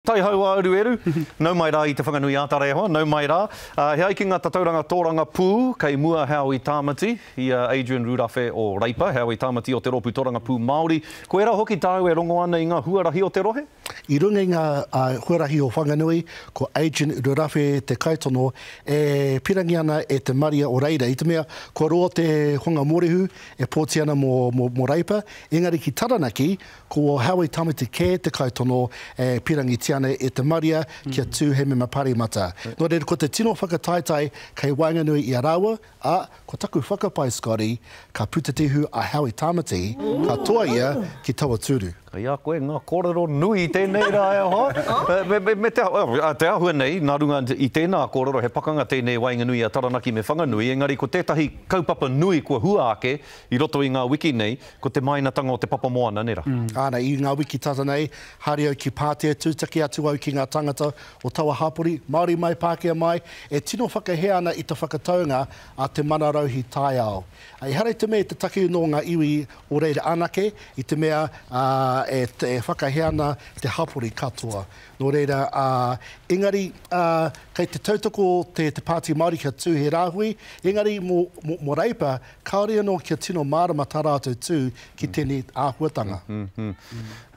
Taihaua-a-Urueru, nau mai rā i Te Whanganui-ā-Taraihoa, nau mai rā. He ai ki ngā tatauranga tōranga pū, kei mua Heoi Tāmati, i a Adrian Rurawhe o Reipa, Heoi Tāmati o Te Rōpū Tōranga Pū Māori. Ko ērā hoki tāu e rongo ana i ngā huarahi o te rohe? I runga i ngā huarahi o Whanganui, ko Adrian Rurawhe te kaitono e pirangi ana e te maria o reira, i te mea kua roa te honga mōrehu e pōti ana mō Reipa, engari ki Taranaki, Ko Howie Tamati kē te kaitono e pīrangitia ana e te Maria kia tū hei mema Pāremata. Nō reira, ko te tino whakataetae kei waenganui i a rāua, ā, ko taku whakapae, Scotty, ka puta te ihu a Howie Tamati, ka toa ia ki taua tūru. Kei a koe ngā kōrero nui i tēnei rā, e hoa? Me te āhua nei, nā runga i tēnā kōrero, he pakanga tēnei i waenganui i a Taranaki me Whanganui, engari ko tētahi kaupapa nui kua hua ake i roto i ngā wiki nei, Ko te māinatanga o te papa moana, nē rā? Āna, i ngā wiki tata nei, haere au ki Pātea, tūtaki atu au ki ngā tāngata o taua hapori, Māori mai, Pākehā mai, e tino whakahē ana i te whakataunga a te mana rauhī taiao. Ehara i te mea i te take nō ngā iwi o reira anake, i te mea e whakahē ana te hapori katoa. Nō reira, engari, kei te tautoko te Pāti Māori kia tū he rāhui, engari mō Reipa Kāore anō kia tino mārama tā rātou tū ki tēnei āhuatanga.